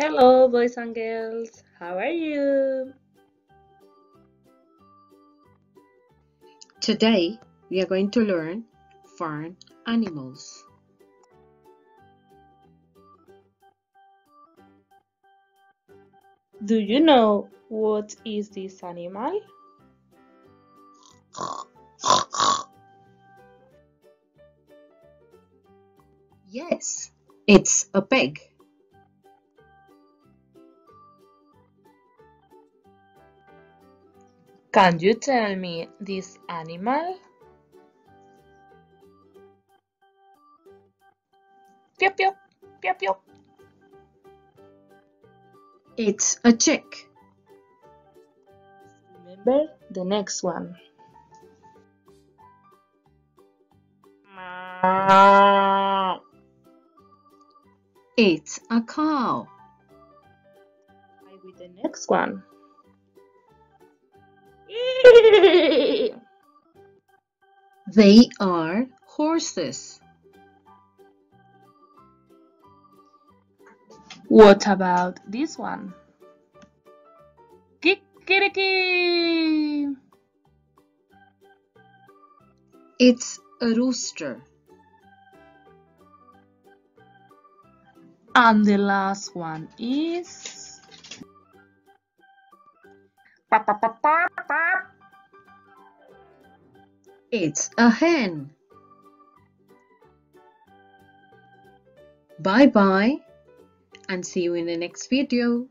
Hello, boys and girls. How are you? Today we are going to learn farm animals. Do you know what is this animal? Yes, it's a pig. Can you tell me this animal? Pew pew, pew pew. It's a chick. Remember the next one. It's a cow. Try with the next one. They are horses. What about this one? Kikiriki! It's a rooster. And the last one is. Pop, pop, pop, It's a hen. Bye bye and see you in the next video.